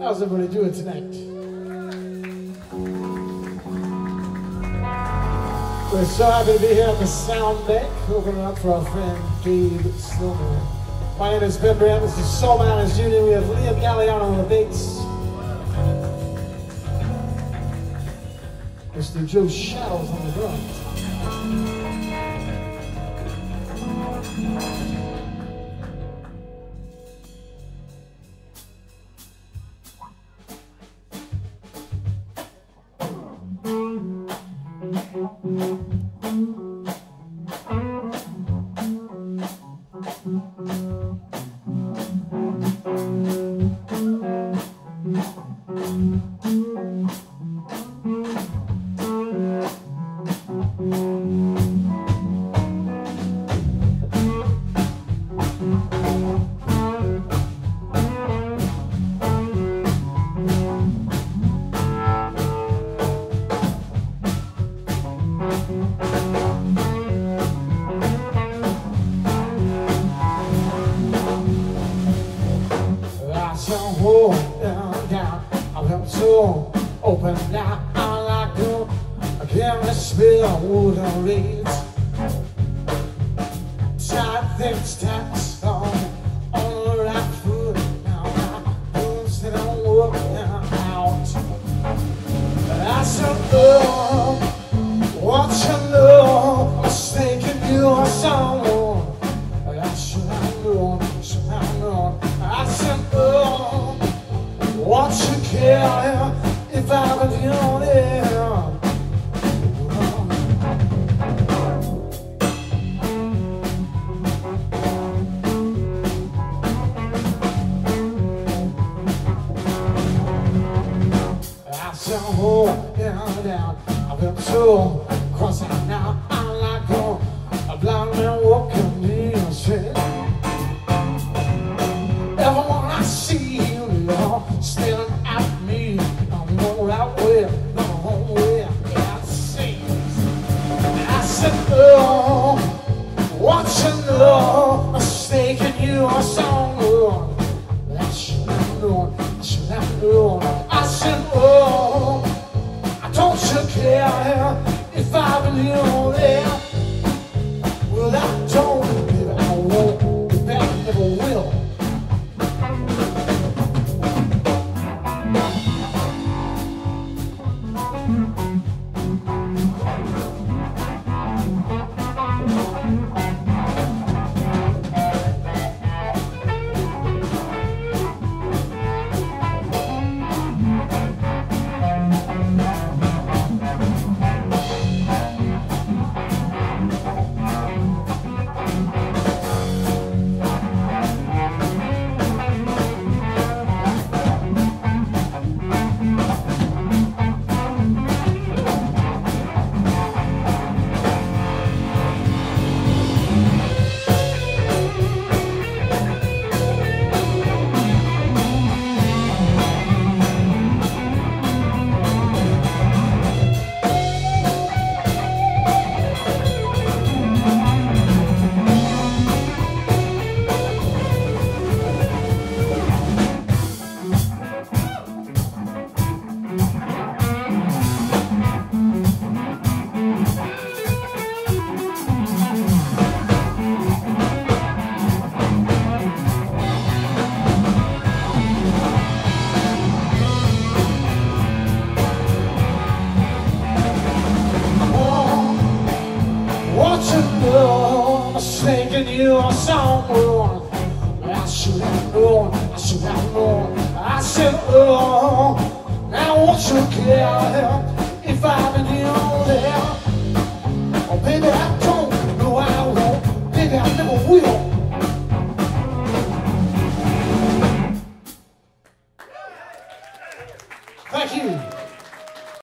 How's everybody doing tonight? We're so happy to be here at the Soundbank, opening up for our friend Gabe Silver. My name is Ben Brandt, this is Soul Miners Union We have Liam Galiano on the bass. Mr. Joe Shattls on the drums. I I so open now. I like to I can't spill water reeds. Tight things tax care if I was oh, down. I've been so cross out now. I like go. A blind Thinking you're someone, Oh, I should have known, I should have known. I said, oh, now what you care if I've been here or? Oh, baby, I don't.